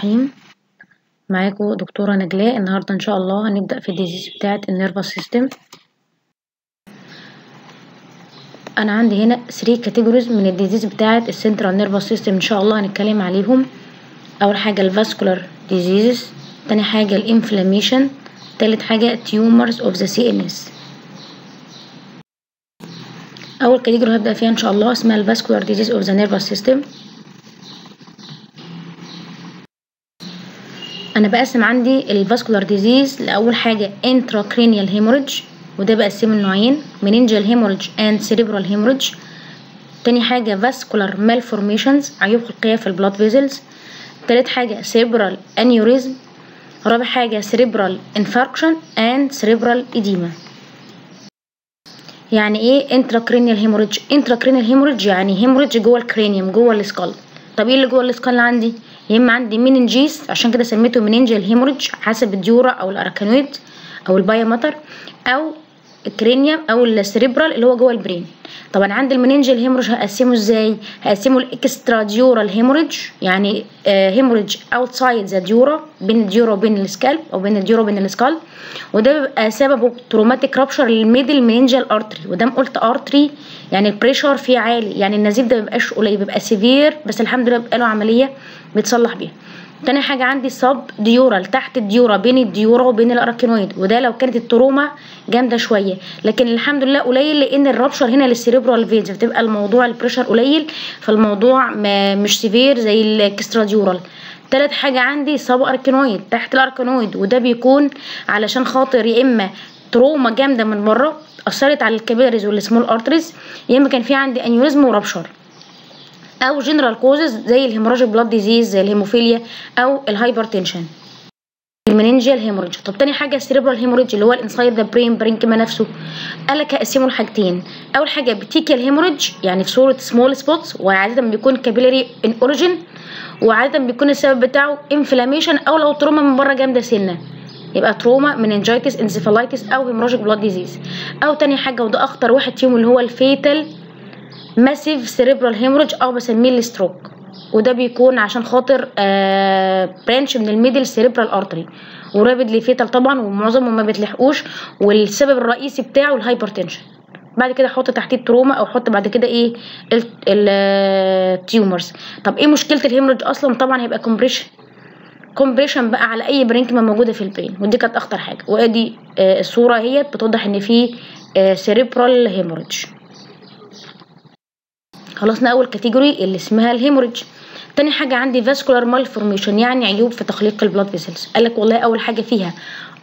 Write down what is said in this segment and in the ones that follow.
الرحيم. معاكم دكتورة نجلاء. النهاردة إن شاء الله هنبدأ في ال diseases بتاعة ال nervous system. أنا عندي هنا 3 categories من ال diseases بتاعة ال central nervous system إن شاء الله هنتكلم عليهم. أول حاجة ال vascular diseases تاني حاجة ال inflammation تالت حاجة tumors of the CNS أول category هبدأ فيها إن شاء الله اسمها ال vascular diseases of the nervous system أنا بقسم عندي ال vascular diseases لأول حاجة intracranial hemorrhage وده بقسمه لنوعين meningeal hemorrhage and cerebral hemorrhage تاني حاجة vascular malformations عيوب خلقية في ال blood vessels تالت حاجة cerebral aneurysm رابع حاجة cerebral infarction and cerebral edema يعني إيه intracranial hemorrhage intracranial hemorrhage يعني hemorrhage جوه ال cranium جوه ال skull طب إيه اللي جوه ال skull عندي؟ يا اما عندي meninges عشان كده سميته meningeal hemorrhage حسب الديورا أو الاراكانويد أو البايوماتر أو الكرينيوم أو السريبرال اللي هو جوه ال brain طبعا عند ال meningeal hemorrhage هقسمه إزاي؟ هقسمه ال extradural hemorrhage يعني hemorrhage outside the dura بين ال dura وبين ال scalp أو بين ال dura وبين ال skull. وده بيبقى سببه traumatic rupture لل middle meningeal artery ودام قلت artery يعني ال pressure فيه عالي. يعني النزيف ده مبيبقاش قليل بيبقى severe بس الحمد لله بيبقى له عملية بيتصلح بيها. تاني حاجة عندي subdural تحت ال dura بين ال dura وبين ال arachnoid وده لو كانت ال trauma جامدة شوية. لكن الحمد لله قليل لأن ال rupture هنا لل cerebral veins بتبقى الموضوع ال pressure قليل فالموضوع مش severe زي ال extradural تالت حاجة عندي subarachnoid تحت ال arachnoid. وده بيكون علشان خاطر يا إما trauma جامدة من بره أثرت على ال capillaries وال small arteries يا إما كان في عندي aneurysm و rupture. أو general causes زي ال hemorrhagic blood disease زي الهيموفيليا أو ال hypertension ال meningeal hemorrhage طب تاني حاجة ال cerebral hemorrhage اللي هو ال inside the brain parenchyma نفسه. قالك هقسمه لحاجتين أول حاجة petechial hemorrhage يعني في صورة small spots وعادة بيكون capillary in origin وعادة بيكون السبب بتاعه inflammation أو لو trauma من بره جامدة سنة. يبقى trauma meningitis encephalitis أو hemorrhagic blood disease أو تاني حاجة وده أخطر واحد فيهم اللي هو ال fatal massive cerebral hemorrhage أو بسميه ال stroke وده بيكون عشان خاطر آه branch من ال middle cerebral artery و rapid ل fatal طبعا ومعظمهم ما بتلحقوش والسبب الرئيسي بتاعه ال hypertension بعد كده أحط تحتيه ال trauma أو أحط بعد كده إيه ال tumors طب إيه مشكلة ال hemorrhage أصلا؟ طبعا هيبقى compression compression بقى على أي parenchyma موجودة في ال brain ودي كانت أخطر حاجة. وأدي آه الصورة اهيت بتوضح إن في آه cerebral hemorrhage خلصنا أول category اللي اسمها ال hemorrhage تاني حاجة عندي vascular malformation يعني عيوب في تخليق ال blood vessels قالك والله أول حاجة فيها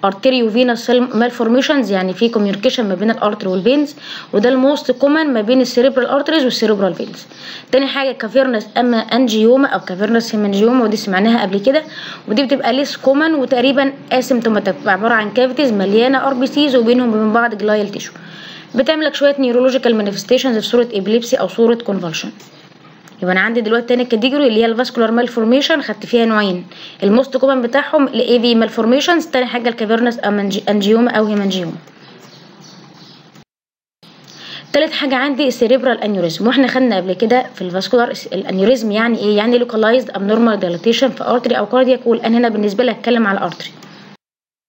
arteriovenous malformations يعني في communication ما بين ال artery وال veins وده ال most common ما بين ال cerebral arteries وال cerebral veins تاني حاجة cavernous اما angioma أو cavernous hemangioma ودي سمعناها قبل كده. ودي بتبقى less common وتقريبا asymptomatic عبارة عن cavities مليانة RBCs وبينهم وبين بعض glial tissue بتعمل لك شوية neurological manifestations في صورة epilepsy أو صورة convulsion يبقى أنا عندي دلوقتي تاني category اللي هي ال vascular malformation خدت فيها نوعين. ال most common بتاعهم ال AV malformations تاني حاجة ال cavernous angioma أو hemangioma تالت حاجة عندي ال cerebral aneurysm وإحنا خدنا قبل كده في ال vascular ال aneurysm يعني إيه؟ يعني localized abnormal dilatation في artery أو cardiac وأنا هنا بالنسبة لي هتكلم على artery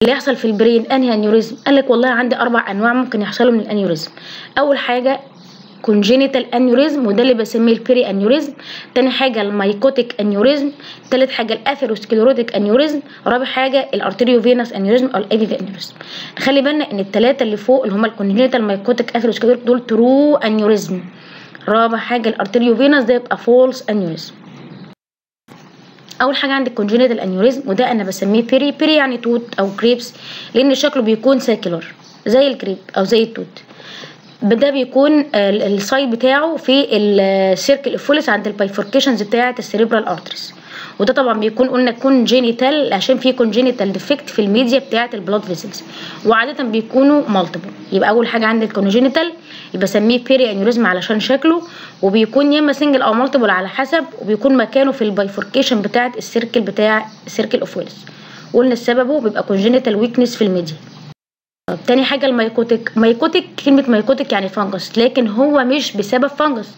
اللي يحصل في ال brain انهي aneurysm قال لك والله عندي أربع أنواع ممكن يحصلوا من ال aneurysm أول حاجة congenital aneurysm وده اللي بسميه ال berry aneurysm تاني حاجة ال mycotic aneurysm تالت حاجة ال atherosclerotic aneurysm رابع حاجة ال arteriovenous aneurysm أو ال AV aneurysm خلي بالنا إن الثلاثه اللي فوق اللي هم ال congenital mycotic atherosclerotic دول true aneurysm رابع حاجة ال arteriovenous ده يبقى false aneurysm أول حاجة عندك congenital aneurysm وده أنا بسميه berry berry يعني توت أو grapes لأن شكله بيكون saccular زي ال grape أو زي التوت. ده بيكون ال site بتاعه في ال circle of Willis عند ال bifurcations بتاعة ال cerebral arteries وده طبعا بيكون قلنا congenital عشان في congenital defect في الميديا بتاعة ال blood vessels وعادة بيكونوا multiple يبقى أول حاجة عندي ال congenital يبقى بسميه berry aneurysm علشان شكله وبيكون يا إما single أو multiple على حسب وبيكون مكانه في ال bifurcation بتاعة ال circle بتاع ال circle of Willis قلنا سببه بيبقى congenital weakness في الميديا. تاني حاجة ال mycotic. mycotic كلمة mycotic يعني fungus لكن هو مش بسبب fungus.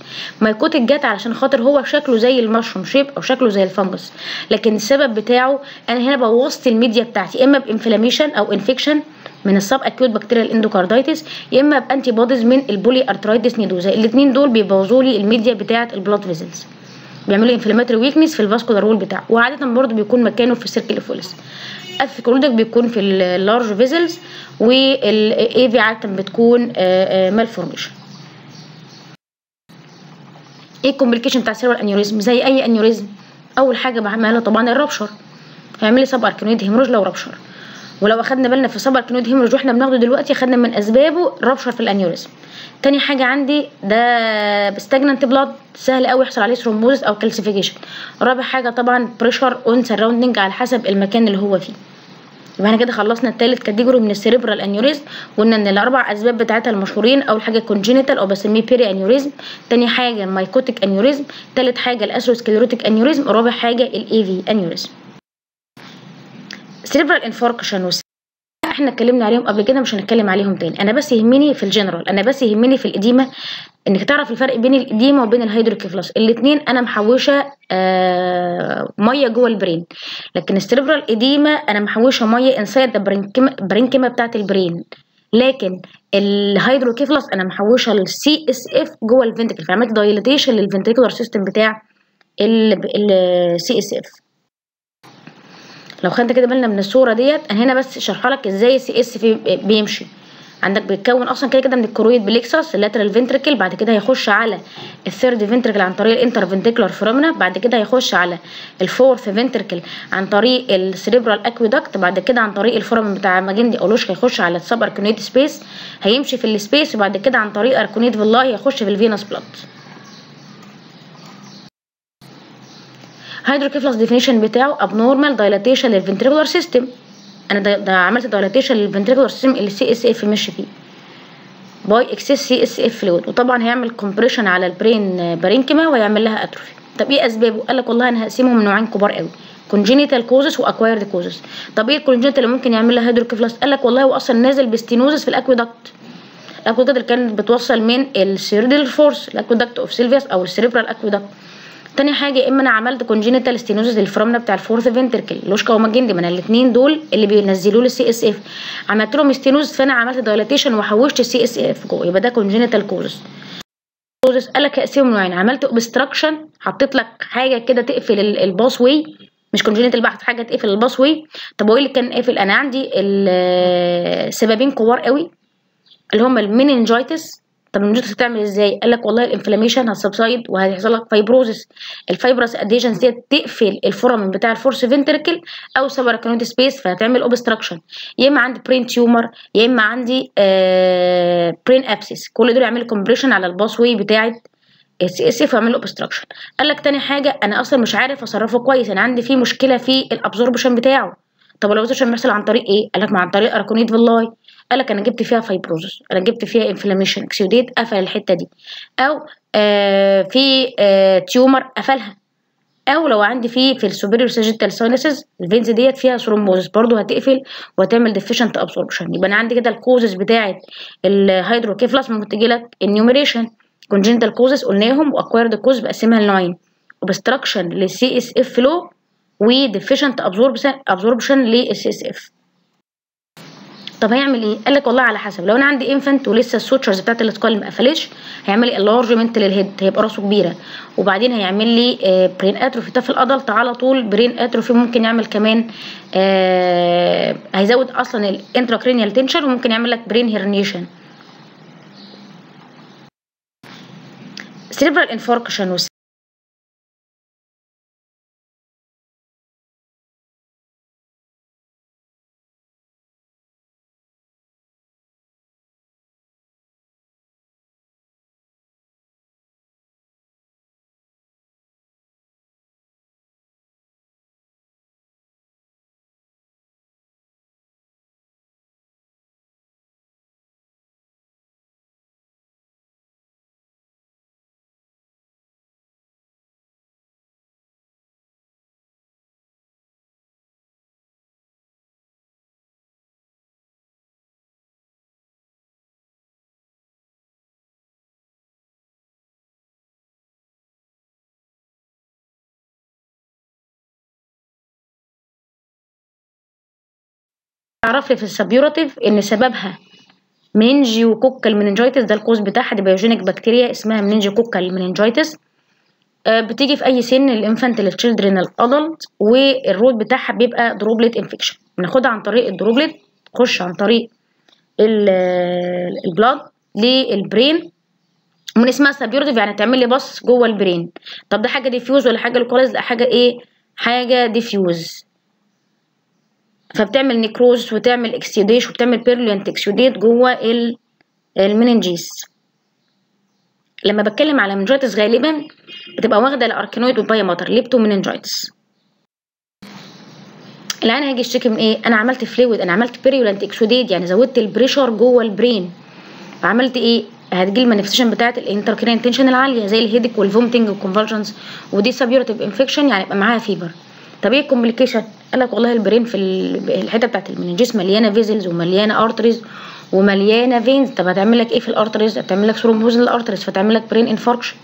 mycotic جت علشان خاطر هو شكله زي ال mushroom shape أو شكله زي ال fungus. لكن السبب بتاعه أنا هنا بوظت الميديا بتاعتي. إما ب inflammation أو infection من ال subacute bacterial endocarditis يا إما ب antibodies من ال polyarteritis nodosa الاثنين دول بيبوظوا لي الميديا بتاعه ال blood vessels بيعملوا inflammatory weakness في ال vascular wall بتاعه. وعادة برضه بيكون مكانه في ال circle of Willis ال atherosclerotic بيكون في ال large vessels وال AV عاده بتكون malformation إيه ال complication بتاع ال cerebral aneurysm زي أي aneurysm أول حاجة بعملها طبعا ال rupture هيعمل لي subarachnoid hemorrhage لو rupture ولو اخدنا بالنا في subarachnoid hemorrhage وإحنا بناخده دلوقتي خدنا من أسبابه rupture في ال aneurysm تاني حاجة عندي ده stagnant blood سهل قوي يحصل عليه thrombosis أو calcification رابع حاجة طبعا pressure on surrounding على حسب المكان اللي هو فيه. يبقى إحنا كده خلصنا التالت category من ال cerebral aneurysm قلنا إن الأربع أسباب بتاعتها المشهورين أول حاجة congenital أو بسميه berry aneurysm تاني حاجة ال mycotic aneurysm تالت حاجة ال atherosclerotic aneurysm رابع حاجة ال AV aneurysm cerebral infarction إحنا اتكلمنا عليهم قبل كده مش هنتكلم عليهم تاني. أنا بس يهمني في الجنرال أنا بس يهمني في ال edema. إنك تعرف الفرق بين ال edema وبين ال hydrocephalus. الاثنين أنا محوشة آه مية جوه ال brain. لكن ال cerebral edema أنا محوشة مية inside ال parenchyma بتاعت ال brain. لكن ال hydrocephalus أنا محوشة ال CSF جوه ال ventricle فعملت dilatation لل ventricular system بتاع ال CSF لو خدت كده بالنا من الصورة ديت أنا هنا بس شرحها لك إزاي ال CSF بيمشي. عندك بيتكون أصلا كده كده من ال choroid plexus ال lateral ventricle بعد كده هيخش على ال third ventricle عن طريق ال interventricular foramina بعد كده هيخش على ال fourth ventricle عن طريق ال cerebral aqueduct بعد كده عن طريق ال foramen بتاع Magendie و Luschka هيخش على ال subarachnoid space هيمشي في ال space وبعد كده عن طريق arachnoid villi هيخش في ال venous blood hydrocephalus definition بتاعه abnormal dilatation لل ventricular system أنا ده, عملت dilatation لل ventricular system اللي ال CSF ماشي فيه. by excess CSF fluid وطبعا هيعمل compression على ال brain parenchyma ويعمل لها atrophy طب إيه أسبابه؟ قال لك والله أنا هقسمهم نوعين كبار قوي. congenital causes و acquired causes طب إيه ال congenital اللي ممكن يعمل لها hydrocephalus قال لك والله هو أصلا نازل ب stenosis في ال aqueduct. ال aqueduct اللي كانت بتوصل من السيردل فورس الأكويدكت اوف سيلفياس أو السيريبرال اكويدكت تاني حاجة يا إما أنا عملت congenital stenosis لل foramina بتاع ال fourth ventricle Luschka و Magendie من الاثنين دول اللي بينزلوا لي ال CSF عملت لهم stenosis فأنا عملت dilatation وحوشت ال CSF جوه يبقى ده congenital causes causes قال لك اقسمهم نوعين عملت obstruction حطيت لك حاجة كده تقفل ال pathway مش congenital بحت حاجة تقفل ال pathway. طب وإيه اللي كان قافل؟ أنا عندي السببين كبار قوي اللي هم ال meningitis طب ال meningitis هتعمل إزاي؟ قال لك والله ال inflammation هت subside وهيحصل لك fibrosis ال fibrous adhesions ديت تقفل ال foramen بتاع ال fourth ventricle أو subarachnoid space فهتعمل obstruction يا إما عندي brain tumor يا إما عندي آه brain abscess كل دول يعملوا compression على ال pathway بتاعه ال CSF ويعمل له obstruction قال لك تاني حاجة أنا أصلا مش عارف أصرفه كويس. أنا عندي فيه مشكلة في ال absorption بتاعه. طب ال obstruction بيحصل عن طريق إيه؟ قال لك عن طريق arachnoid villi قالك أنا جبت فيها fibrosis أنا جبت فيها inflammation exudate قفل الحتة دي. أو آه في آه tumor قفلها. أو لو عندي في في ال superior sagittal sinuses ال veins ديت فيها thrombosis برضو هتقفل وهتعمل deficient absorption يبقى أنا عندي كده ال causes بتاعه ال hydrocephalus ممكن تجي لك enumeration congenital causes قلناهم و acquired causes بقسمها لنوعين obstruction لل CSF flow و deficient absorption لل CSF طب هيعمل إيه؟ قال لك والله على حسب لو أنا عندي infant ولسه ال sutures بتاعت ال skull ما قفلتش هيعمل لي لل head هيبقى راسه كبيرة. وبعدين هيعمل لي brain atrophy ده في ال adult على طول brain atrophy ممكن يعمل كمان آه هيزود أصلا ال intracranial tension وممكن يعمل لك brain herniation cerebral infarction اعرف لي في ال suppurative إن سببها meningococcal meningitis ده ال cause بتاعها دي pyogenic bacteria اسمها meningococcal meningitis آه، بتيجي في أي سن الإنفانت للتشيلدرن الأدلت والروت بتاعها بيبقى droplet infection بناخدها عن طريق ال droplet تخش عن طريق ال blood لل brain من اسمها suppurative يعني تعمل لي pus جوه ال brain طب ده حاجة diffuse ولا حاجة localized لا حاجة إيه؟ حاجة diffuse فبتعمل necrosis وتعمل exudation وبتعمل purulent exudate جوه ال meninges. لما بتكلم على meningitis غالبا بتبقى واخدة ال arachnoid وال pia mater leptomeningitis الآن هيجي يشتكي من إيه؟ أنا عملت fluid أنا عملت purulent exudate يعني زودت ال pressure جوه ال brain فعملت إيه؟ هتجي ال manifestation بتاعت ال intracranial tension العالية زي ال headache وال vomiting وال convergence ودي suppurative infection يعني يبقى معاها fever طب إيه ال complication قال لك والله ال brain في الحتة بتاعت ال meninges مليانة vessels ومليانة arteries ومليانة veins طب هتعمل لك إيه في ال arteries هتعمل لك thrombosis لل arteries فتعمل لك brain infarction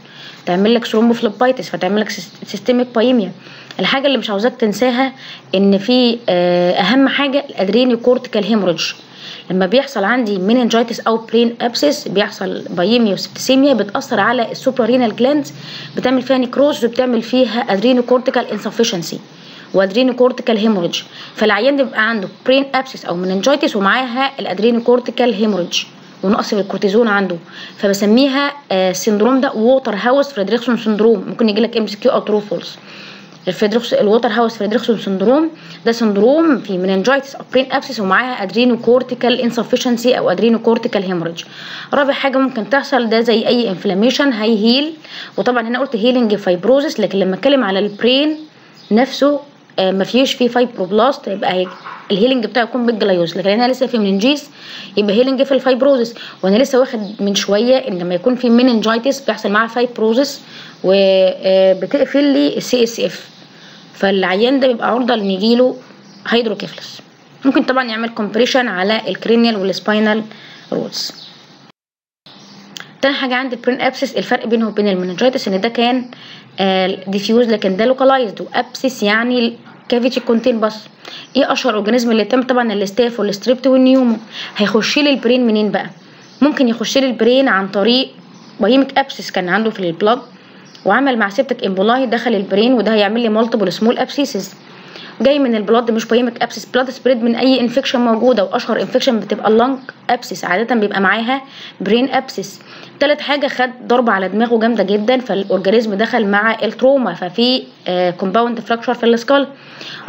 تعمل لك thrombophlebitis فتعمل لك systemic pyemia الحاجة اللي مش عاوزاك تنساها إن في أهم حاجة ال adrenocortical hemorrhage لما بيحصل عندي meningitis أو brain abscess بيحصل pyemia و septicemia بتأثر على ال suprarenal glands بتعمل فيها necrosis وبتعمل فيها adrenocortical insufficiency و adrenocortical hemorrhage. فالعيان بيبقى عنده brain abscess أو meningitis ومعاها ال adrenocortical hemorrhage ونقص في الكورتيزون عنده. فبسميها آه ال syndrome ده Waterhouse-Friderichsen syndrome ممكن يجي لك MCQ أو true false ال Friderichsen ال Waterhouse-Friderichsen syndrome ده syndrome في meningitis أو brain abscess ومعاها adrenocortical insufficiency أو adrenocortical hemorrhage رابع حاجة ممكن تحصل ده زي أي inflammation هي heal وطبعا هنا قلت healing fibrosis لكن لما أتكلم على ال brain نفسه آه ما فيش فيه fibroblast يبقى ال healing بتاعه يكون بال gliosis. لكن أنا لسه في meninges يبقى healing في ال fibrosis. وأنا لسه واخد من شوية إن لما يكون في meningitis بيحصل معاها fibrosis وبتقفل لي ال CSF فالعيان ده بيبقى عرضة ان يجيله hydrocephalus ممكن طبعا يعمل compression على ال cranial وال spinal roots تاني حاجة عندي ال brain abscess الفرق بينه وبين ال meningitis إن ده كان diffuse لكن ده localized و abscess يعني cavity contain pus. إيه اشهر organism اللي تم طبعا ال staph وال strept وال pneumo هيخش لي ال brain منين بقى؟ ممكن يخش لي ال brain عن طريق pyemic abscess كان عنده في ال blood وعمل مع septic emboli دخل ال brain وده هيعمل لي multiple small abscesses جاي من ال blood مش pyemic abscess blood spread من أي infection موجودة وأشهر infection بتبقى ال lung abscess عادة بيبقى معاها brain abscess تالت حاجة خد ضربة على دماغه جامدة جدا فال organism دخل مع ال trauma ففي compound fracture في ال skull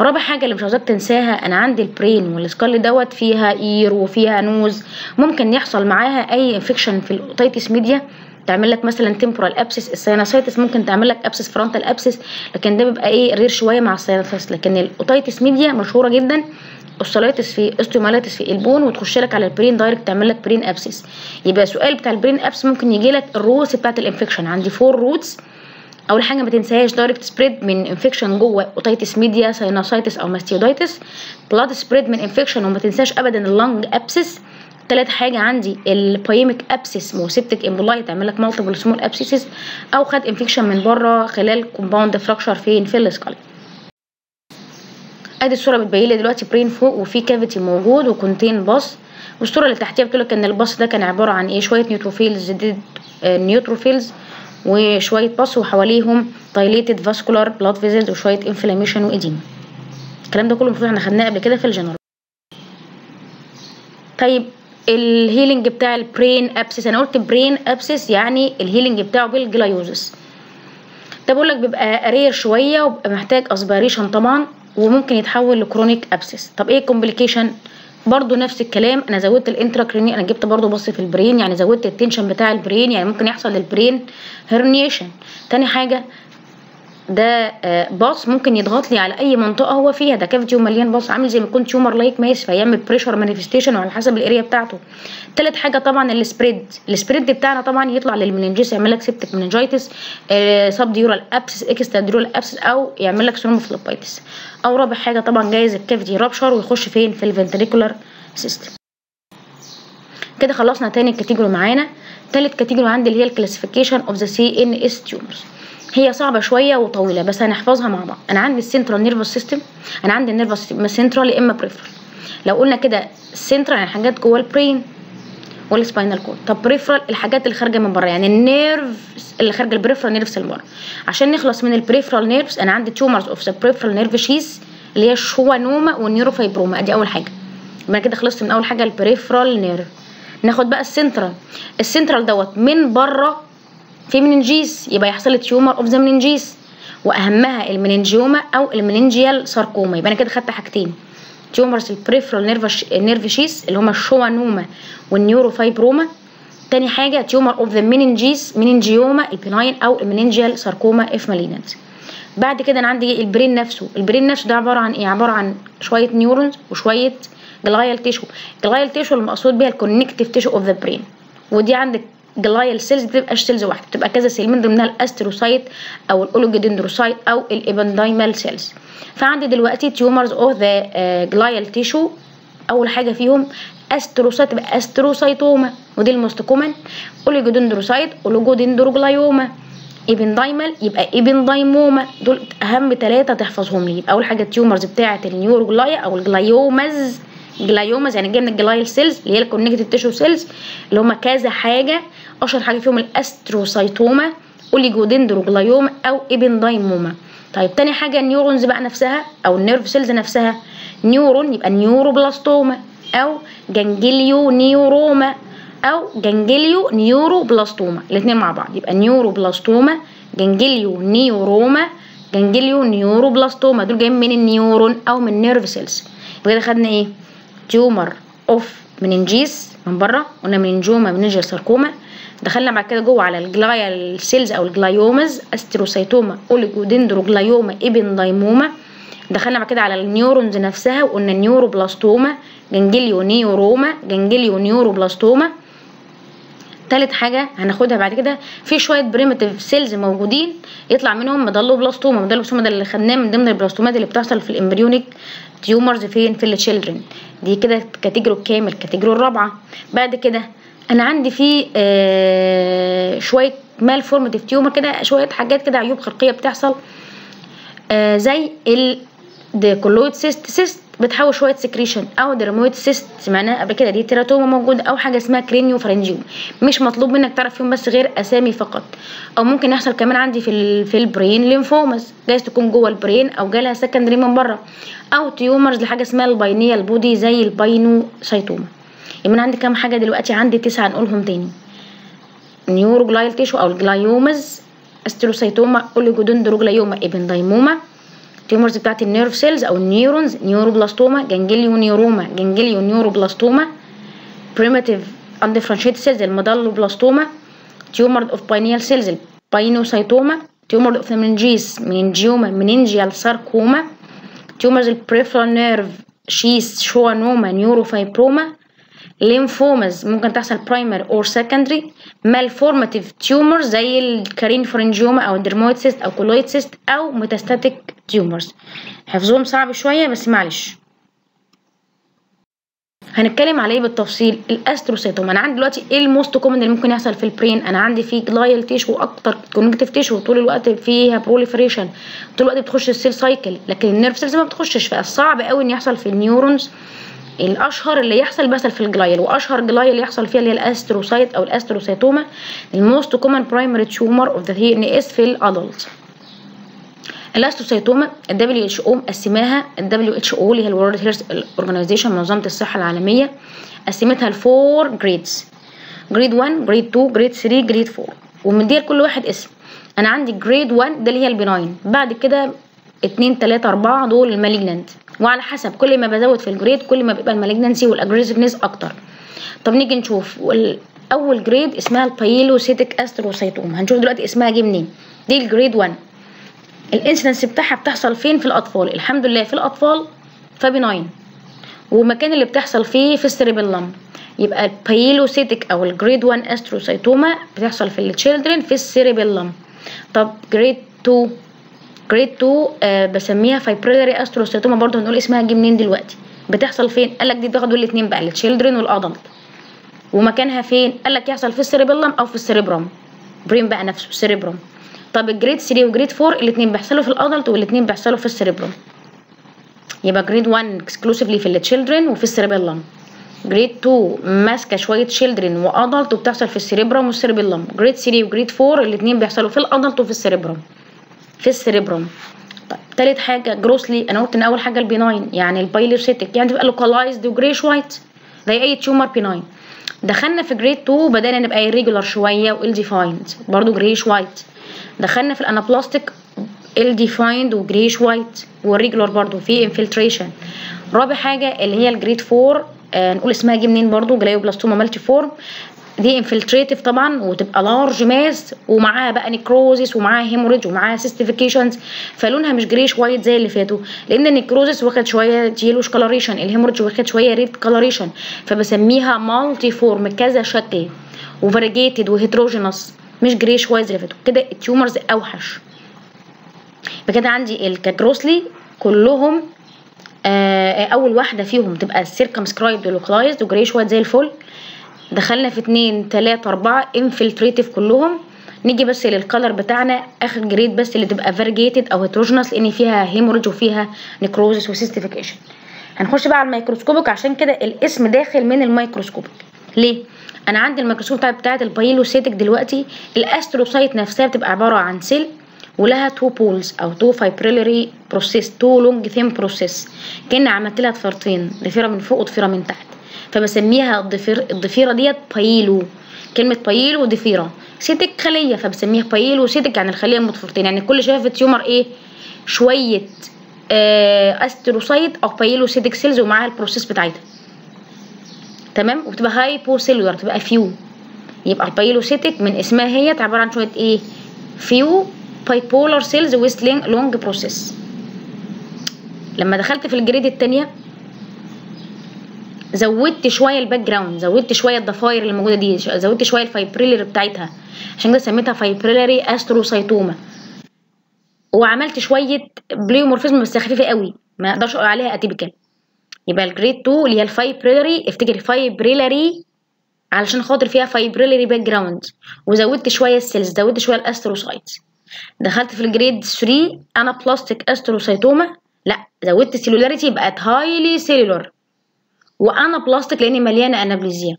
رابع حاجة اللي مش عاوزاك تنساها أنا عندي ال brain وال skull دوت فيها ear وفيها nose ممكن يحصل معاها أي infection في ال otitis media تعمل لك مثلا temporal abscess ال sinusitis ممكن تعمل لك abscess frontal abscess لكن ده بيبقى إيه rare شوية مع ال sinusitis لكن ال otitis media مشهورة جدا osteitis في osteomyelitis في ال bone وتخش لك على ال brain direct تعمل لك brain abscess يبقى السؤال بتاع ال brain abscess ممكن يجي لك ال routes بتاعت ال infection عندي four routes أول حاجة ما تنساهاش direct spread من infection جوه otitis media sinusitis أو mastoiditis blood spread من infection وما تنساش ابدا ال lung abscess تالت حاجة عندي ال pyemic abscess و septic emboli تعمل لك multiple small abscesses أو خد infection من بره خلال compound fracture فين في ال skull أدي الصورة بتبين لي دلوقتي brain فوق وفي cavity موجود و contain pus والصورة اللي تحتيها بتقول لك إن ال pus ده كان عبارة عن إيه؟ شوية neutrophils dead neutrophils وشوية pus وحواليهم dilated vascular blood vessels وشوية inflammation و edema الكلام ده كله المفروض إحنا خدناه قبل كده في الجنرال طيب ال healing بتاع ال brain abscess أنا قلت brain abscess يعني ال healing بتاعه بال gliosis. ده بقول لك بيبقى rare شوية وبيبقى محتاج aspiration طبعا وممكن يتحول ل chronic abscess طب إيه ال complication برضو نفس الكلام. أنا زودت ال intracranial أنا جبت برضو pus في ال brain يعني زودت ال tension بتاع ال brain يعني ممكن يحصل لل brain herniation تاني حاجة ده pus ممكن يضغط لي على أي منطقة هو فيها. ده cavity ومليان pus عامل زي ما يكون tumor like mass فيعمل pressure manifestation وعلى حسب ال area بتاعته. تالت حاجة طبعا ال spread ال spread بتاعنا طبعا يطلع لل meninges يعمل لك septic meningitis subdural abscess extradural abscess أو يعمل لك thrombophlebitis أو رابع حاجة طبعا جايز ال cavity rupture ويخش فين؟ في ال ventricular system كده خلصنا تاني category معانا. تالت category عندي اللي هي ال classification of the CNS tumors هي صعبة شوية وطويلة بس هنحفظها مع بعض. أنا عندي ال central nervous system أنا عندي ال nervous system central يا إما peripheral لو قلنا كده سنترال يعني حاجات جوه ال brain وال spinal cord طب peripheral الحاجات اللي خارجة من بره يعني ال nerve اللي خارجة ال peripheral nerves اللي بره. عشان نخلص من ال peripheral nerves أنا عندي tumors of the peripheral nerve sheath اللي هي ال schwannoma وال neurofibroma ادي أول حاجة. يبقى كده خلصت من أول حاجة ال peripheral nerve ناخد بقى ال central ال central دوت من بره في meninges يبقى يحصل لي tumor of the meninges وأهمها ال meningioma أو ال meningeal sarcoma يبقى أنا كده خدت حاجتين. tumors ال peripheral nerve sheath اللي هما ال schwannoma وال neurofibroma. تاني حاجة tumor of the meninges meningioma ال benign أو ال meningeal sarcoma if malignant بعد كده أنا عندي ال brain نفسه. ال brain نفسه ده عبارة عن إيه؟ عبارة عن شوية neurons وشوية glial tissue glial tissue المقصود بيها ال connective tissue of the brain ودي عندك glial cells بتبقاش cells واحدة بتبقى كذا cell من ضمنها ال astrocyte أو ال oligodendrocyte أو ال ependymal cells. فعندي دلوقتي tumors of the glial tissue أول حاجة فيهم astrocyte تبقى astrocytoma ودي ال most common oligodendrocyte oligodendroglioma. ependymal يبقى ependymoma دول أهم ثلاثة تحفظهم لي. أول حاجة ال tumors بتاعة ال neuroglia أو ال gliomas gliomas يعني جاية من ال glial cells اللي هي ال connective tissue cells اللي هم كذا حاجة. أشهر حاجة فيهم ال astrocytoma oligodendroglioma أو ependymoma طيب تاني حاجة ال neurons بقى نفسها أو ال nerve cells نفسها. neuron يبقى neuroblastoma أو ganglioneuroma أو ganglioneuroblastoma الاثنين مع بعض. يبقى neuroblastoma ganglioneuroma ganglioneuroblastoma دول جايين من ال neuron أو من ال nerve cells. يبقى كده خدنا إيه؟ tumor of meninges من بره قلنا meningioma meningeal sarcoma دخلنا بعد كده جوه على ال glial cells أو ال gliomas astrocytoma oligodendroglioma ependymoma دخلنا بعد كده على ال neurons نفسها وقلنا neuroblastoma ganglioneuroma ganglioneuroblastoma تالت حاجة هناخدها بعد كده في شوية primitive cells موجودين يطلع منهم medulloblastoma medulloblastoma ده اللي خدناه من ضمن البلاستومات اللي بتحصل في ال embryonic tumors فين في ال children دي كده category الكامل category الرابعة. بعد كده أنا عندي في آه شوية malformative tumor كده شوية حاجات كده عيوب خلقية بتحصل. آه زي ال colloid cyst cyst بتحوي شوية secretion أو dermoid cyst سمعناها قبل كده دي teratoma موجودة أو حاجة اسمها craniopharyngioma مش مطلوب منك تعرف فيهم بس غير أسامي فقط. أو ممكن يحصل كمان عندي في في ال brain lymphomas جايز تكون جوه ال brain أو جالها secondary من بره. أو tumors لحاجة اسمها ال pineal body زي ال pineocytoma يبقى أنا عندي كام حاجة دلوقتي؟ عندي تسعة نقولهم تاني. neuroglial tissue أو ال gliomas astrocytoma oligodendroglioma ependymoma tumors بتاعت ال nerve cells أو ال neurons neuroblastoma ganglioneuroma ganglioneuroblastoma primitive undifferentiated cells ال medulloblastoma tumor of pineal cells ال pineocytoma tumor of meninges meningioma meningeal sarcoma tumors ال peripheral nerve sheath schwannoma neurofibroma lymphomas ممكن تحصل primary or secondary malformative tumor زي ال craniopharyngioma أو ال dermoid cyst أو colloid cyst أو metastatic tumors حفظهم صعب شوية بس معلش. هنتكلم على إيه بالتفصيل؟ ال astrocytoma أنا عندي دلوقتي إيه ال most common اللي ممكن يحصل في ال brain أنا عندي فيه glial tissue أكتر connective tissue طول الوقت فيها proliferation طول الوقت بتخش ال cell cycle لكن ال nerve cells ما بتخشش فالصعب قوي إن يحصل في ال neurons الأشهر اللي يحصل بيحصل في ال glial وأشهر glial يحصل فيها اللي هي ال astrocyte أو ال astrocytoma ال most common primary tumor of the CNS في ال adult. ال astrocytoma HO مقسماها ال WHO اللي هي ال World Health Organization منظمة الصحة العالمية قسمتها ل four grades grade 1 grade 2 grade 3 grade 4 ومديها لكل واحد اسم. أنا عندي grade 1 ده اللي هي ال benign. بعد كده 2 3 4 دول ال malignant وعلى حسب كل ما بزود في ال grade كل ما بيبقى ال malignancy وال aggressiveness أكتر. طب نيجي نشوف. اول grade اسمها ال pilocytic astrocytoma هنشوف دلوقتي اسمها جه منين. دي ال grade 1 ال incidence بتاعها بتحصل فين في الأطفال؟ الحمد لله في الأطفال ف benign والمكان اللي بتحصل فيه في ال cerebellum يبقى ال pilocytic أو ال grade 1 astrocytoma بتحصل في ال children في ال cerebellum طب grade 2 grade 2 آه بسميها fibrillary astrocytoma برضه هنقول اسمها جه منين دلوقتي؟ بتحصل فين؟ قال لك دي بتاخدوا الاثنين بقى ال children وال adult ومكانها فين؟ قال لك يحصل في ال cerebellum أو في ال cerebrum brain بقى نفسه ال cerebrum طب ال grade 3 و grade 4 الاثنين بيحصلوا في ال adult والاثنين بيحصلوا في ال cerebrum يبقى grade 1 exclusively في ال children وفي ال cerebellum grade 2 ماسكة شوية children و adult وبتحصل في ال cerebrum وال cerebellum grade 3 و grade 4 الاثنين بيحصلوا في ال adult وفي ال cerebrum في ال cerebrum طيب تالت حاجة grossly أنا قلت إن أول حاجة ال benign يعني ال pilocytic يعني تبقى localized و grayish white زي أي tumor benign دخلنا في grade 2 بدانا نبقى irregular شوية و ill-defined برضه grayish white دخلنا في ال anaplastic ill-defined و grayish white و irregular برضه في infiltration رابع حاجة اللي هي ال grade 4 آه نقول اسمها جه منين برضه glioblastoma multiforme دي infiltrative طبعا وتبقى large mass ومعاها بقى necrosis ومعاها hemorrhage ومعاها cystifications فلونها مش grayish white زي اللي فاتوا لأن ال necrosis واخد شوية yellowish coloration ال hemorrhage واخد شوية red coloration فبسميها multiforme كذا شكل و variegated و heterogeneous مش grayish white زي اللي فاتوا كده ال tumors أوحش. بكده عندي ك grossly كلهم آه أول واحدة فيهم تبقى circumscribed و localized و grayish white زي الفل. دخلنا في اتنين تلاتة أربعة infiltrative كلهم. نيجي بس لل color بتاعنا آخر grade بس اللي تبقى variegated أو heterogeneous لأن فيها hemorrhage وفيها necrosis و cystification هنخش بقى على ال microscopic عشان كده الاسم داخل من ال microscopic. ليه؟ أنا عندي الميكروسكوب بتاعت بتاعت ال pilocytic دلوقتي. ال astrocyte نفسها بتبقى عبارة عن cell ولها two poles أو two fibrillary process two long thin process كان عملت لها ضفيرتين ضفيره من فوق وضفيره من تحت. فبسميها الضفير الضفيرة ديت pilo كلمة pilo ضفيره cytic خلية فبسميها pilocytic يعني الخلية المضفرتين يعني كل شوية في tumor إيه؟ شوية آه astrocyte أو pilocytic cells ومعاها ال process بتاعتها. تمام؟ وبتبقى hypocellular تبقى few. يبقى ال pilocytic من اسمها هي عبارة عن شوية إيه؟ few bipolar cells with long process لما دخلت في ال grade الثانية زودت شوية ال background زودت شوية الضفاير اللي موجودة دي زودت شوية ال fibrillar بتاعتها. عشان كده سميتها fibrillary astrocytoma وعملت شوية pleomorphism بس خفيفة قوي ما أقدرش أقول عليها atypical يبقى ال grade 2 اللي هي ال fibrillary افتكر ال fibrillary علشان خاطر فيها fibrillary background وزودت شوية ال cells زودت شوية ال astrocytes دخلت في ال grade 3 anaplastic astrocytoma لا زودت ال cellularity بقت highly cellular و anaplastic لأني مليانة anaplasia.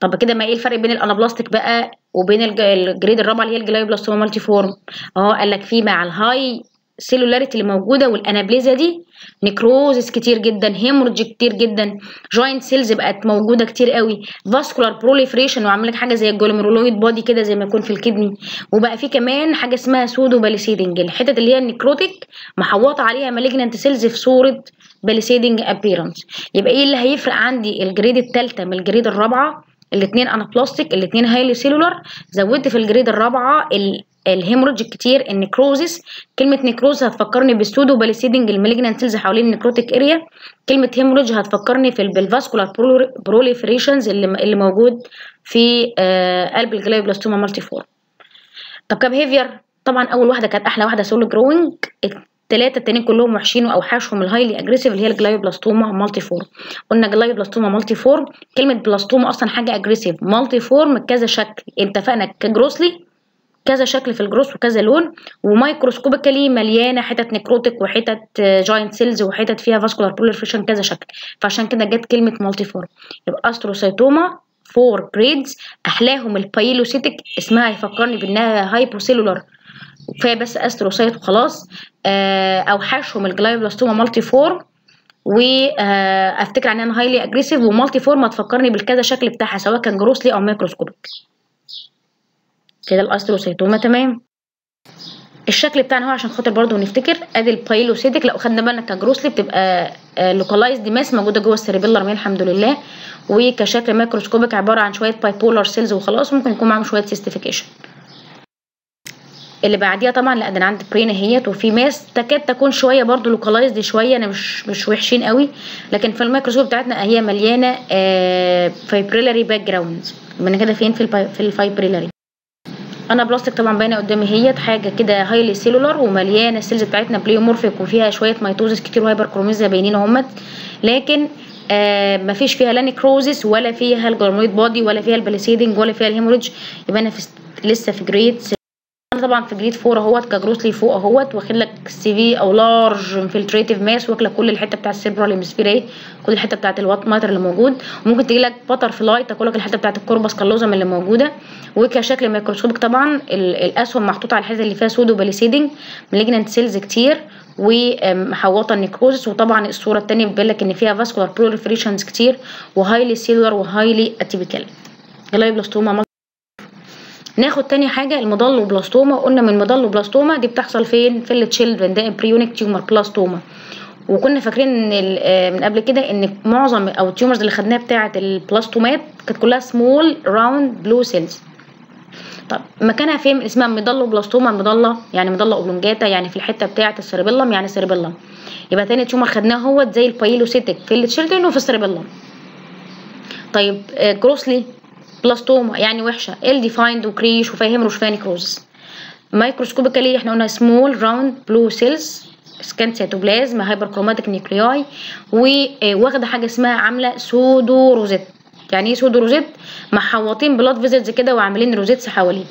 طب كده ما إيه الفرق بين ال anaplastic بقى وبين ال grade الرابعه اللي هي ال glioblastoma multiforme أهو قال لك في مع ال high cellularity اللي موجودة وال anaplasia دي necrosis كتير جدا hemorrhage كتير جدا giant cells بقت موجودة كتير قوي vascular proliferation وعامل لك حاجة زي ال glomeruloid body كده زي ما يكون في ال kidney. وبقى في كمان حاجة اسمها pseudopalisading الحتت اللي هي ال necrotic محوطة عليها malignant cells في صورة palisading appearance يبقى إيه اللي هيفرق عندي؟ ال grade الثالثه من ال grade الرابعة الاثنين anaplastic الاثنين highly cellular زودت في ال grade الرابعة ال hemorrhage الكتير ال necrosis كلمة necrosis هتفكرني بال pseudopalisading ال malignant cells حوالين ال necrotic area كلمة hemorrhage هتفكرني في بال vascular proliferations اللي اللي موجود في آه قلب ال glioblastoma multiforme طب ك behavior طبعا أول واحدة كانت أحلى واحدة slow growing الثلاثه التانيين كلهم وحشين وأوحشهم ال highly aggressive اللي هي ال glioblastoma multiforme قلنا glioblastoma multiforme كلمة blastoma أصلا حاجة aggressive multiforme كذا شكل اتفقنا ك grossly كذا شكل في ال gross وكذا لون و microscopically مليانة حتت necrotic وحتت giant cells وحتت فيها vascular proliferation كذا شكل. فعشان كده جت كلمة multiforme يبقى astrocytoma four grades أحلاهم ال pilocytic اسمها يفكرني بإنها hypocellular كفايه بس astrocyte وخلاص اوحشهم ال glioblastoma multiforme وافتكر عنها highly aggressive و multiforme هتفكرني بالكذا شكل بتاعها سواء كان grossly أو microscopic كده ال astrocytoma تمام؟ الشكل بتاعنا هو عشان خاطر برضو نفتكر ادي ال pilocytic لو خدنا بالنا ك grossly بتبقى localized mass موجودة جوه ال cerebellar الحمد لله. وكشكل microscopic عبارة عن شوية bipolar cells وخلاص ممكن يكون معاهم شوية cystification اللي بعديها طبعا لا ده أنا عندي brain اهيت وفي mass تكاد تكون شوية برضو localized شوية أنا مش مش وحشين قوي. لكن في الميكروسكوب بتاعتنا هي مليانة آه fibrillary background من كده فين في في ال fibrillary anaplastic طبعا باينة قدامي. هيت حاجة كده highly cellular ومليانة ال cells بتاعتنا pleomorphic وفيها شوية mitosis كتير و hyperchromasia باينين اهمت لكن آه مفيش فيها لا necrosis ولا فيها ال glomeruloid body ولا فيها ال palisading ولا فيها ال hemorrhage يبقى أنا في لسه في grade طبعا في grade 4 أهوت ك grossly فوق أهوت واخد لك سي في أو large infiltrative mass واكله كل الحتة بتاع ال cerebral hemisphere اهي كل الحتة بتاعت ال white matter اللي موجود. وممكن تجي لك butterfly تاكل لك الحتة بتاعت ال corpus callosum اللي موجودة. وكشكل microscopic طبعا الأسهم محطوطة على الحتة اللي فيها pseudopalisading malignant cells كتير ومحوطه ال necrosis وطبعا الصورة الثانية بتبين لك إن فيها vascular proliferations كتير و highly cellular و highly atypical glioblastoma ناخد تاني حاجة ال medulloblastoma قلنا من ال medulloblastoma دي بتحصل فين؟ في ال children ده embryonic tumor blastoma وكنا فاكرين إن من قبل كده إن معظم أو ال tumors اللي خدناها بتاعة ال blastoma ات كانت كلها small round blue cells طب مكانها فين؟ اسمها medulloblastoma medulla يعني medulla oblongata يعني في الحتة بتاعة ال cerebellum يعني cerebellum يبقى تاني tumor خدناه هو زي ال pilocytic في ال children وفي ال cerebellum طيب grossly blastoma يعني وحشة. ill defined وكريش وفاهم وشفاها necrosis microscopically إحنا قلنا small round blue cells scant cytoplasm hyperchromatic nuclei وواخده حاجة اسمها عاملة pseudorosette. يعني إيه pseudorosette؟ محوطين blood vessels كده وعاملين rosettes حواليه.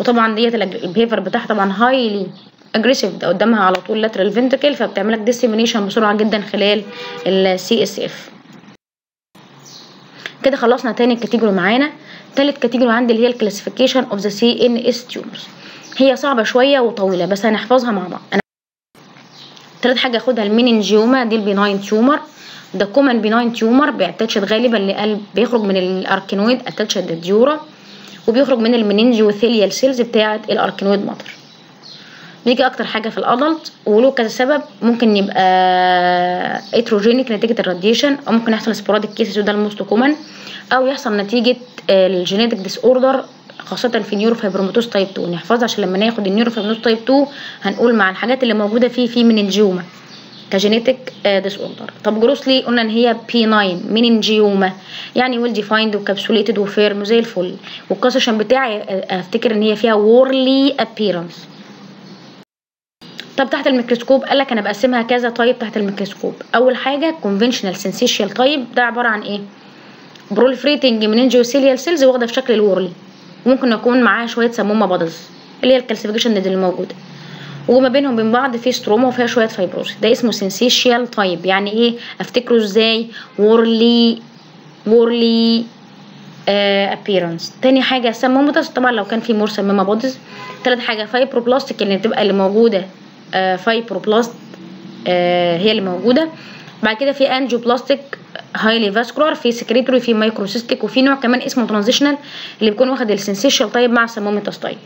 وطبعا ديت ال behavior بتاعها طبعا highly aggressive ده قدامها على طول lateral ventricle فبتعمل لك dissemination بسرعة جدا خلال ال CSF كده خلصنا تاني category معانا. تالت category عندي اللي هي ال classification of the CNS tumors هي صعبة شوية وطويلة بس هنحفظها مع بعض. أنا تالت حاجة اخدها ال meningioma دي ال benign tumor ده common benign tumor بي attached غالبا لقلب بيخرج من ال arachnoid attached ال dura وبيخرج من ال meningothelial cells بتاعة ال arachnoid mater بيجي أكتر حاجة في ال adult وله كذا سبب. ممكن يبقى iatrogenic نتيجه ال radiation أو ممكن يحصل sporadic cases وده ال most common أو يحصل نتيجة ال genetic disorder خاصة في neurofibromatosis type 2 نحفظها عشان لما ناخد ال neurofibromatosis type 2 هنقول مع الحاجات اللي موجودة فيه في meningioma ك genetic disorder طب grossly قلنا إن هي benign meningioma يعني well defined و capsulated و firm زي الفل. وال cut section بتاعي أفتكر إن هي فيها whorly appearance طب تحت الميكروسكوب قال لك أنا بقسمها كذا type تحت الميكروسكوب. أول حاجة conventional syncytial type ده عبارة عن إيه؟ proliferating meningothelial cells واخدة في شكل ال whorly. وممكن يكون معاها شوية psammoma bodies اللي هي ال calcification اللي موجودة. وما بينهم وبين بعض في stroma وفيها شوية fibrosis ده اسمه syncytial type يعني إيه؟ أفتكره إزاي؟ whorly whorly appearance تاني حاجة psammomatous طبعا لو كان في more psammoma bodies تالت حاجة fibroblastic اللي بتبقى اللي موجودة آه fibroblast آه هي اللي موجودة. بعد كده في angioblastic highly vascular في secretory في microcystic وفي نوع كمان اسمه transitional اللي بيكون واخد ال syncytial type مع psammomatous type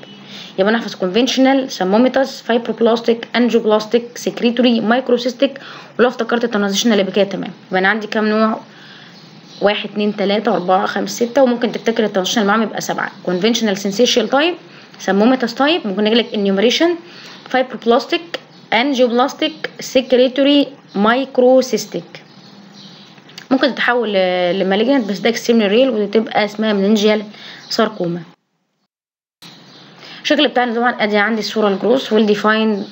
يبقى نحفظ conventional psammomatous fibroblastic angioblastic secretory microcystic ولو افتكرت ال transitional اللي بكده تمام. يبقى أنا عندي كام نوع؟ واحد اتنين تلاتة أربعة خمسة ستة وممكن تفتكر ال transitional معاهم يبقى سبعة. conventional sensation type سموميتاس تايب ممكن نجيلك enumeration. fibroblastic angioblastic secretory microcystic ممكن تتحول ل malignant بس ده extremely rare وتبقى اسمها meningeal sarcoma الشكل بتاعنا طبعا أدي عندي الصورة ال gross well defined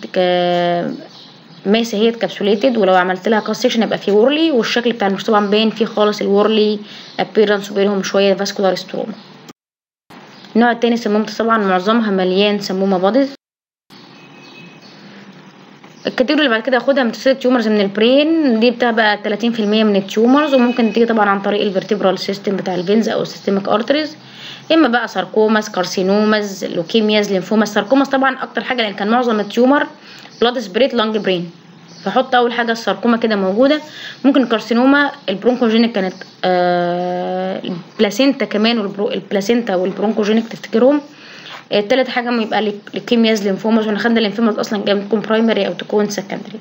mass اهي capsulated ولو عملت لها cut section يبقى فيه whorly والشكل بتاع المش طبعا باين فيه خالص ال whorly appearance وبينهم شوية vascular stroma النوع التاني سمومة طبعا معظمها مليان psammoma bodies ال category اللي بعد كده اخدها metastatic tumors من ال brain دي بتبقى 30% من ال tumors وممكن تيجي طبعا عن طريق ال vertebral system بتاع ال veins أو ال systemic arteries إما بقى sarcomas carcinomas leukemias lymphomas sarcomas طبعا أكتر حاجة لأن كان معظم ال tumor blood spread lung brain فحط أول حاجة الساركوما كده موجودة. ممكن ال carcinoma ال bronchogenic كانت آه ال placenta كمان ال placenta وال bronchogenic تفتكرهم. التالت حاجة ما يبقى leukemias lymphomas وانا خدنا ال lymphomas أصلا جاية تكون primary أو تكون secondary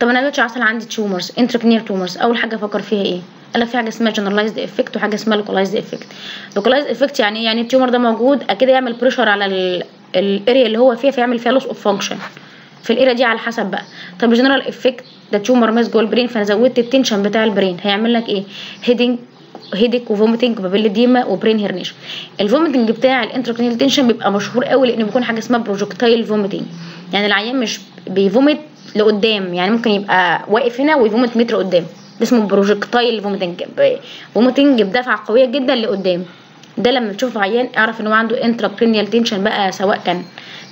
طب أنا دلوقتي عسل عندي tumors intracranial tumors أول حاجة أفكر فيها إيه؟ قال في حاجة اسمها generalized effect وحاجة اسمها localized effect localized effect يعني إيه؟ يعني ال tumor ده موجود أكيد يعمل pressure على ال area اللي هو فيها فيعمل فيها loss of function في ال area دي على حسب بقى. طب general effect ده tumor mass جوه ال brain فأنا زودت ال tension بتاع ال brain هيعمل لك إيه؟ headache هيديك وفوميتنج وبابيليديما وبرين هيرنيشن الفوميتنج بتاع ال intracranial tension بيبقى مشهور قوي لأنه بيكون حاجة اسمها projectile vomiting يعني العيان مش بي vomit لقدام يعني ممكن يبقى واقف هنا وي vomit متر قدام. ده اسمه projectile vomiting vomiting بدفعه قوية جدا لقدام. ده لما تشوف عيان اعرف ان هو عنده intracranial tension بقى سواء كان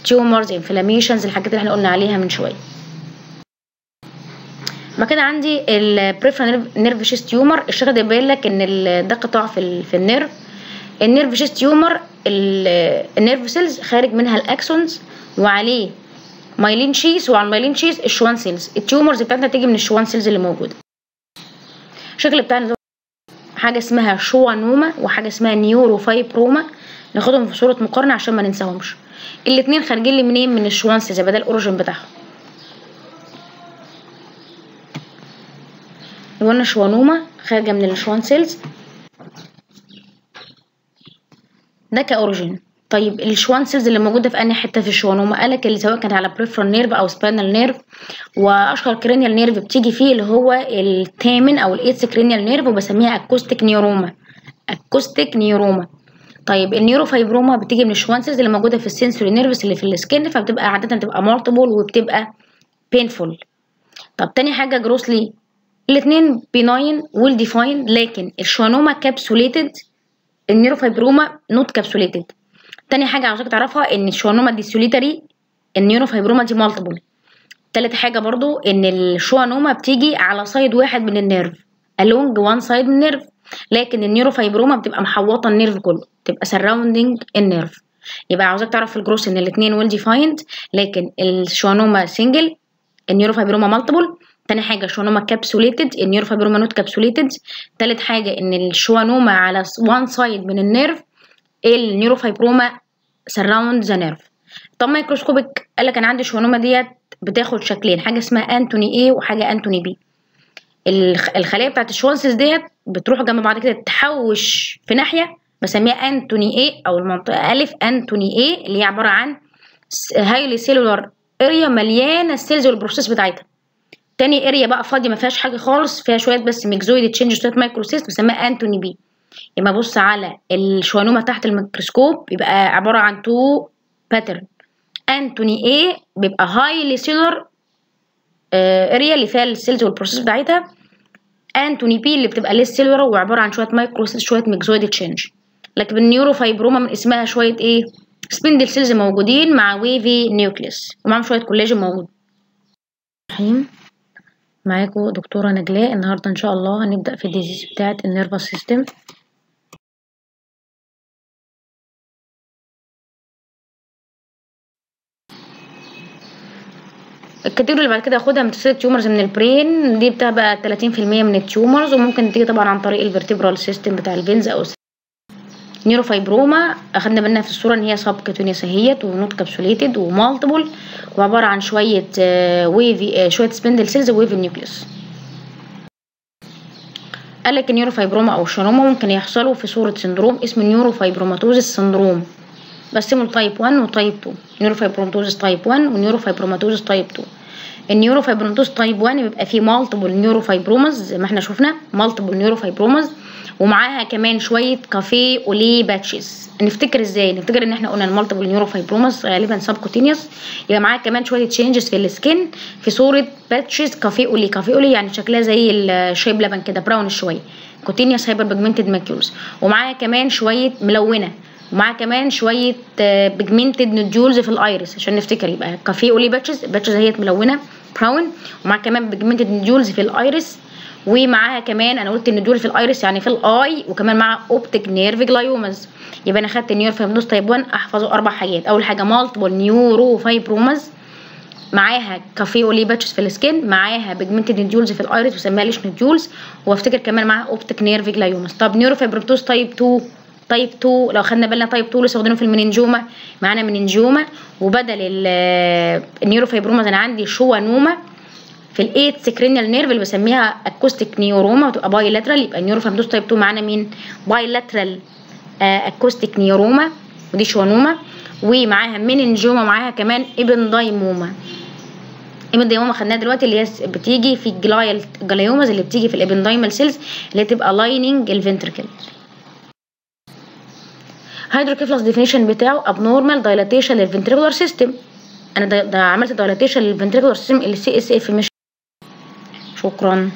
tumors inflammations الحاجات اللي إحنا قلنا عليها من شوية. بعد كده عندي ال peripheral nerve sheath tumor الشكل ده بيبين لك إن ده قطاع في في ال nerve. ال nerve sheath tumor ال- ال nerve cells خارج منها ال axons وعليه myelin sheath وعلى ال myelin sheath ال Schwann cells ال tumors بتاعتنا تيجي من ال Schwann cells اللي موجودة. الشكل بتاعنا حاجة اسمها schwannoma وحاجة اسمها neurofibroma ناخدهم في صورة مقارنة عشان ما ننساهمش. الاتنين خارجين لي منين؟ من ال Schwann cells يبقى ده ال origin بتاعهم. قلنا schwannoma خارجه من ال Schwann cells. ده ك origin. طيب ال Schwann cells اللي موجودة في أنهي حتة في ال schwannoma قالك اللي سواء كانت على peripheral nerve أو spinal nerve وأشهر cranial nerve بتيجي فيه اللي هو الثامن أو ال eighth cranial nerve وبسميها acoustic neuroma acoustic neuroma طيب ال neurofibroma بتيجي من ال Schwann cells اللي موجودة في ال sensory nerves اللي في ال skin فبتبقى عادة بتبقى multiple وبتبقى painful طب تاني حاجة grossly الاثنين benign well defined لكن ال schwannoma capsulated ال neurofibroma not capsulated تاني حاجة عاوزاك تعرفها إن ال schwannoma دي solitary ال neurofibroma دي multiple تالت حاجة برضو إن ال schwannoma بتيجي على side واحد من ال nerve along one side من ال nerve. لكن ال neurofibroma بتبقى محوطة ال nerve كله تبقى surrounding ال nerve. يبقى عاوزاك تعرف ال gross إن الاثنين well defined لكن ال schwannoma single ال neurofibroma multiple تاني حاجة ال schwannoma capsulated ال neurofibroma not capsulated تالت حاجة إن ال schwannoma على one side من ال nerve ال neurofibroma surround the nerve طب microscopic قال لك أنا عندي ال schwannoma ديت بتاخد شكلين حاجة اسمها Antoni A وحاجة Antoni B الخ- الخلايا بتاعت ال Schwann cells ديت بتروح جنب بعض كده تحوش في ناحية بسميها Antoni A أو المنطقة ألف Antoni A اللي هي عبارة عن highly cellular area مليانة ال cells وال process بتاعتها. تاني area بقى فاضيه ما فيهاش حاجة خالص فيها شوية بس myxoid change شوية microcyst بسميها Antoni B يبقى بص على ال schwannoma تحت الميكروسكوب يبقى عبارة عن two pattern Antoni A بيبقى highly cellular area اللي فيها ال cells وال process بتاعتها. Antoni B اللي بتبقى less cellular وعبارة عن شوية microcyst شوية myxoid change لكن ال neurofibroma من اسمها شوية إيه spindle cells موجودين مع wavy nucleus ومعاهم شوية كولاجين موجود. رحيم معاكم دكتورة نجلاء. النهاردة إن شاء الله هنبدأ في ال disease بتاعة ال nervous system. ال category اللي بعد كده هاخدها metastatic tumors من ال brain دي بتبقى 30% من ال tumors وممكن تيجي طبعا عن طريق ال vertebral system بتاع ال veins أو neurofibroma أخدنا بالنا في الصورة إن هي subcutaneous اهيت و not capsulated و multiple وعبارة عن شوية wavy شوية spindle cells wavy nucleus قال لك ال neurofibroma أو ال schwannoma ممكن يحصلوا في صورة syndrome اسمه neurofibromatosis syndrome بقسمه ل type 1 و type 2 neurofibromatosis type 1 و neurofibromatosis type 2 ال neurofibromatosis type 1 بيبقى فيه multiple neurofibromas زي ما إحنا شفنا multiple neurofibromas ومعاها كمان شوية fr: café au lait patches نفتكر إزاي؟ نفتكر إن إحنا قلنا ال multiple neurofibromas غالبا subcutaneous يبقى معاها كمان شوية changes في ال skin في صورة patches café au lait café au lait يعني شكلها زي الشاي بلبن كده brown شوية. cutaneous hyperpigmented macules ومعاها كمان شوية ملونة. ومعاها كمان شوية pigmented nodules في ال iris عشان نفتكر. يبقى café au lait patches patches هي ملونة brown ومعاها كمان pigmented nodules في ال iris ومعاها كمان أنا قلت ال nodule في ال iris يعني في ال eye وكمان مع optic nerve gliomas يبقى أنا خدت ال neurofibromatosis type 1 أحفظه أربع حاجات. أول حاجة multiple neurofibromas معاها café au lait patches في ال skin معاها pigmented nodules في ال iris وسميها Lisch nodules وأفتكر كمان معاها optic nerve gliomas طب neurofibromatosis type 2 type 2 لو خدنا بالنا type 2 لسه واخدينه في ال meningioma معانا meningioma. وبدل ال neurofibromas أنا عندي schwannoma. في ال eighth cranial nerve اللي بسميها acoustic neuroma وتبقى bilateral يبقى ال neurofibromatosis type 2 معانا مين؟ bilateral acoustic neuroma ودي schwannoma ومعاها meningioma معاها كمان ependymoma ابندايموما خدناها دلوقتي اللي هي بتيجي في الجلايل جلايومز اللي بتيجي في الابندايمال سيلز اللي تبقى لايننج الفنتركل هيدروكيفلس ديفينيشن بتاعه abnormal dilatation للفنتريكولار سيستم أنا ده, عملت dilatation للفنتريكولار سيستم اللي سي اس اف مش شكرا